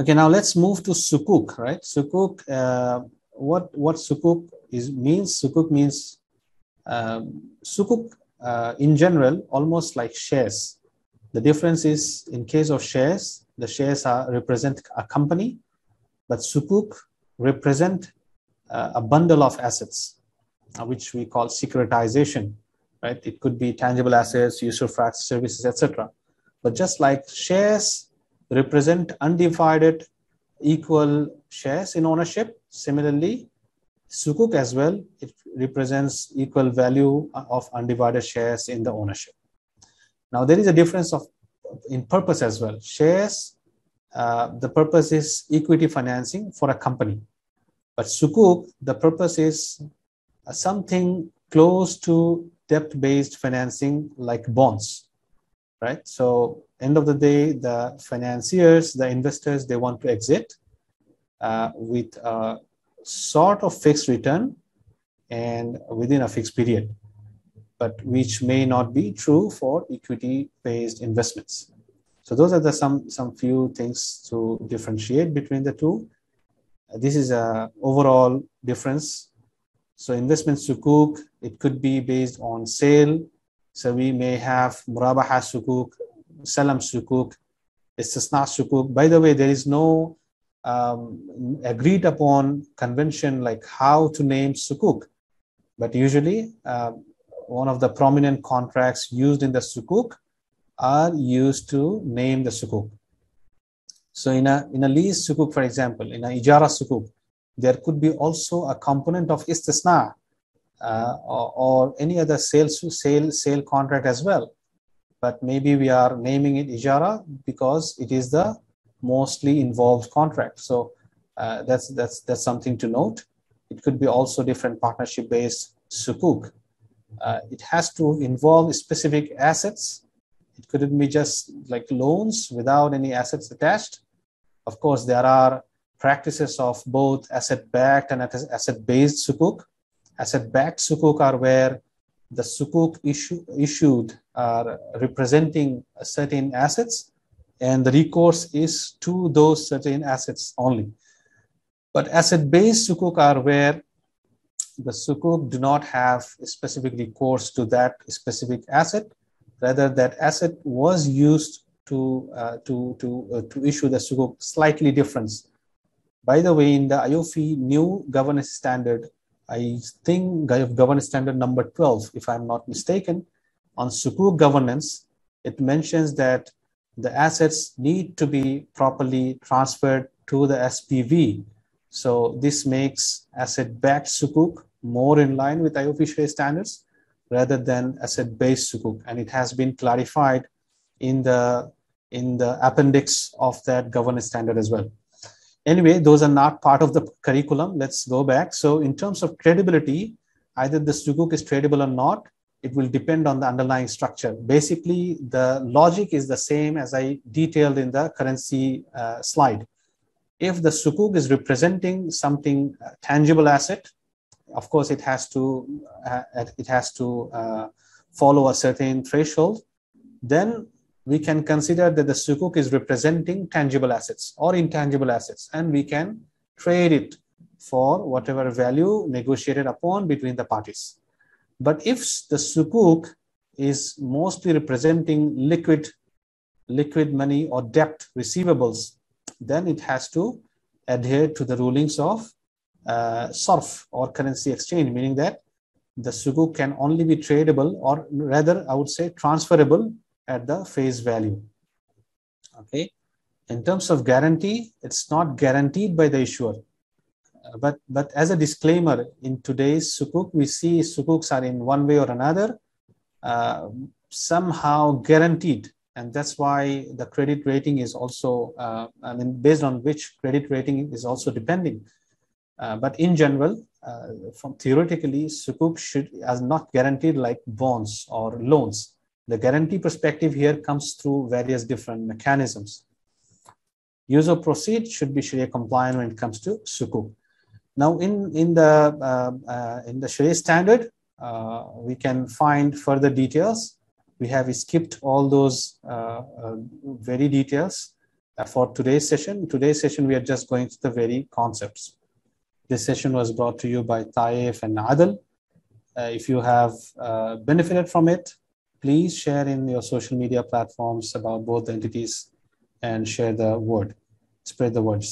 Okay, now let's move to sukuk, right? Sukuk, uh, what what sukuk is means? Sukuk means um, sukuk uh, in general, almost like shares. The difference is in case of shares, the shares are represent a company, but sukuk represent uh, a bundle of assets, uh, which we call securitization, right? It could be tangible assets, usufruct services, etc. But just like shares represent undivided equal shares in ownership, similarly, sukuk as well, it represents equal value of undivided shares in the ownership. Now there is a difference of in purpose as well. Shares, uh, the purpose is equity financing for a company. But sukuk, the purpose is uh, something close to debt-based financing like bonds, right? So end of the day, the financiers, the investors, they want to exit uh, with a sort of fixed return and within a fixed period, but which may not be true for equity-based investments. So those are the some some few things to differentiate between the two. This is a overall difference. So investment sukuk, it could be based on sale. So we may have murabaha sukuk, salam sukuk, istisna sukuk. By the way, there is no um, agreed upon convention like how to name sukuk. But usually, uh, one of the prominent contracts used in the sukuk are used to name the sukuk. So in a, in a lease sukuk, for example, in a ijara sukuk, there could be also a component of istisna uh, or, or, any other sale, sale, sale contract as well. But maybe we are naming it ijara because it is the mostly involved contract. So uh, that's, that's, that's something to note. It could be also different partnership based sukuk. Uh, it has to involve specific assets it couldn't be just like loans without any assets attached. Of course, there are practices of both asset-backed and asset-based sukuk. Asset-backed sukuk are where the sukuk issue, issued are representing certain assets and the recourse is to those certain assets only. But asset-based sukuk are where the sukuk do not have specific recourse to that specific asset, rather that asset was used to uh, to to uh, to issue the sukuk slightly different. By the way, in the AAOIFI new governance standard, I think governance standard number 12, if I'm not mistaken, on sukuk governance, it mentions that the assets need to be properly transferred to the SPV. So this makes asset-backed sukuk more in line with AAOIFI standards rather than asset-based sukuk. And it has been clarified in the, in the appendix of that governance standard as well. Anyway, those are not part of the curriculum. Let's go back. So in terms of credibility, either the sukuk is tradable or not, it will depend on the underlying structure. Basically, the logic is the same as I detailed in the currency uh, slide. If the sukuk is representing something uh, tangible asset, of course, it has to uh, it has to uh, follow a certain threshold. Then we can consider that the sukuk is representing tangible assets or intangible assets, and we can trade it for whatever value negotiated upon between the parties. But if the sukuk is mostly representing liquid liquid money or debt receivables, then it has to adhere to the rulings of uh, sarf or currency exchange, meaning that the sukuk can only be tradable or rather I would say transferable at the face value. Okay. In terms of guarantee, it's not guaranteed by the issuer. But, but as a disclaimer, in today's sukuk, we see sukuks are in one way or another uh, somehow guaranteed. And that's why the credit rating is also, uh, I mean, based on which credit rating is also depending. Uh, but in general, uh, from theoretically, sukuk should as not guaranteed like bonds or loans. The guarantee perspective here comes through various different mechanisms. Use of proceed should be Sharia compliant when it comes to sukuk. Now, in in the uh, uh, in the Sharia standard, uh, we can find further details. We have skipped all those very details for today's session. Today's session, we are just going to the very concepts. This session was brought to you by Taif and Adl. Uh, if you have uh, benefited from it, please share in your social media platforms about both entities and share the word, spread the word.